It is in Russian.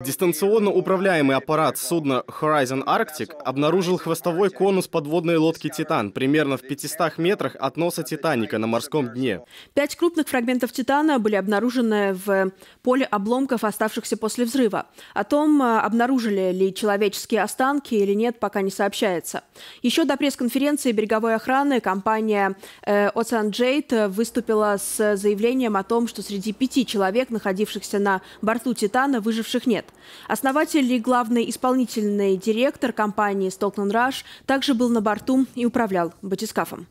Дистанционно управляемый аппарат судна Horizon Arctic обнаружил хвостовой конус подводной лодки «Титан» примерно в 500 метрах от носа «Титаника» на морском дне. Пять крупных фрагментов «Титана» были обнаружены в поле обломков, оставшихся после взрыва. О том, э, обнаружили ли человеческие останки или нет, пока не сообщается. Еще до пресс-конференции береговой охраны компания э, Ocean Jade выступила с заявлением о том, что среди пяти человек, находившихся на борту «Титана», выживших нет. Основатель и главный исполнительный директор компании Stockton Rush также был на борту и управлял батискафом.